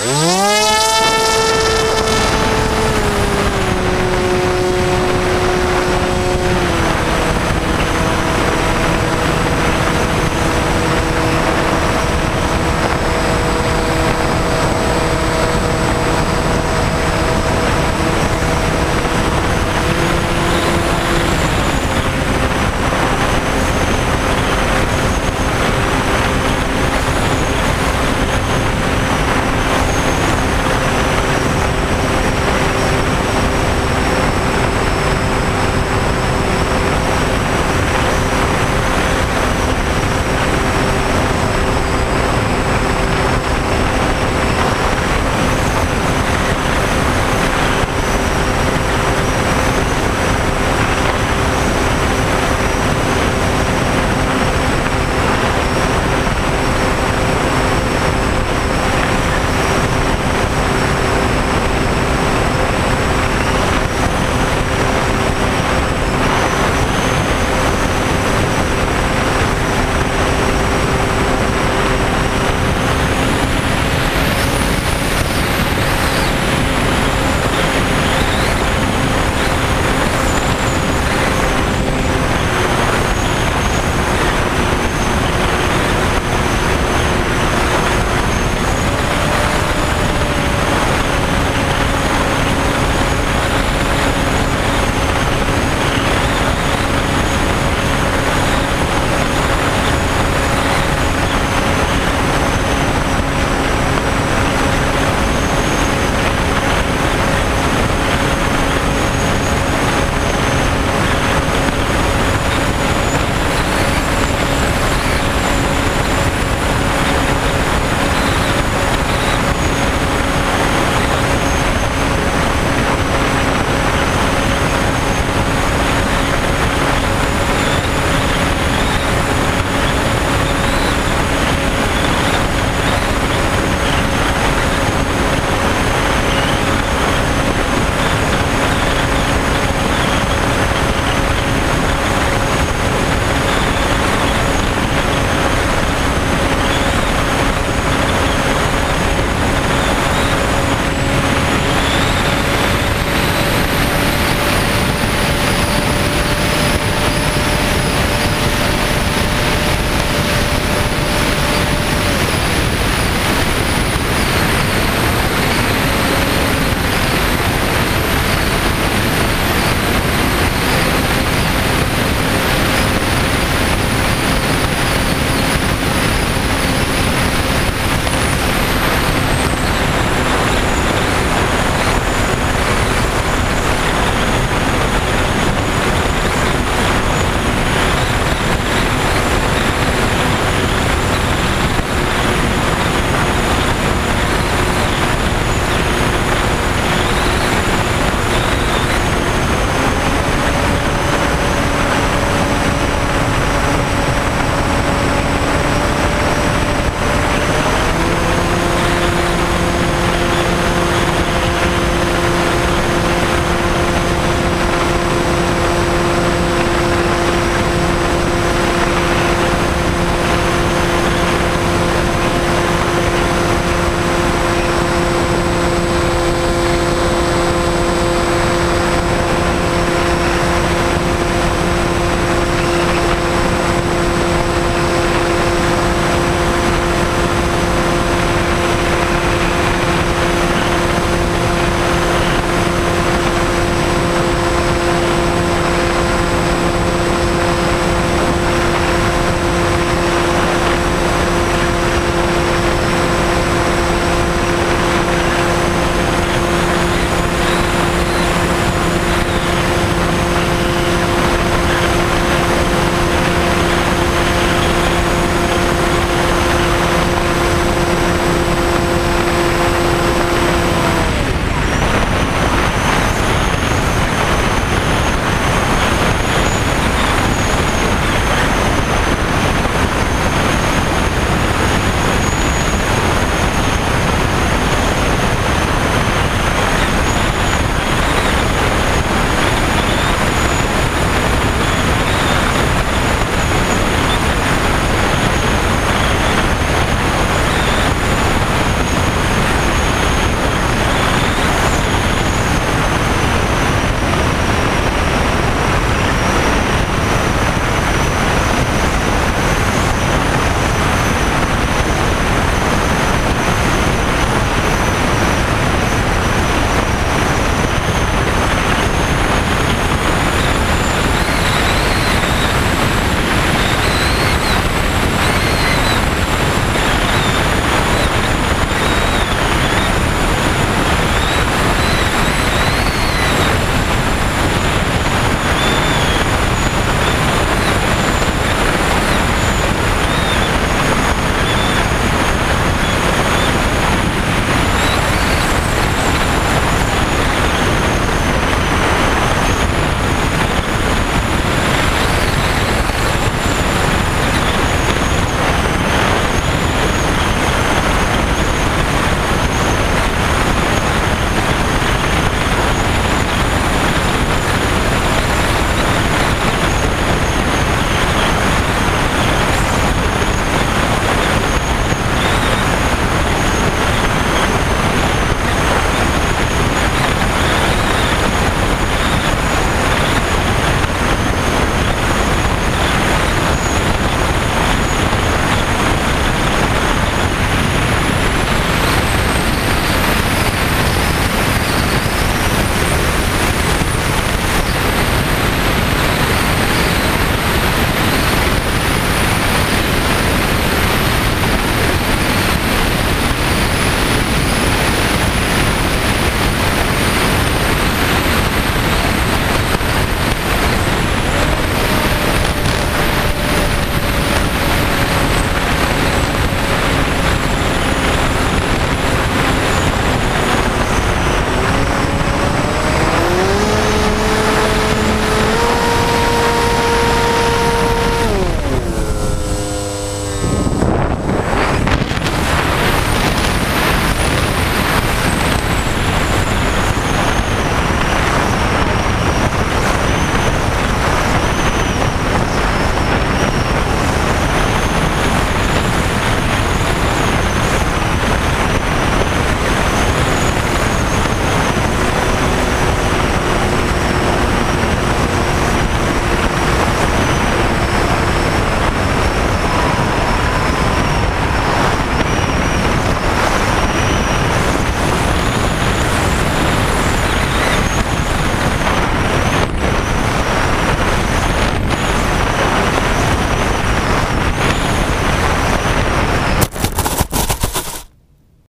Música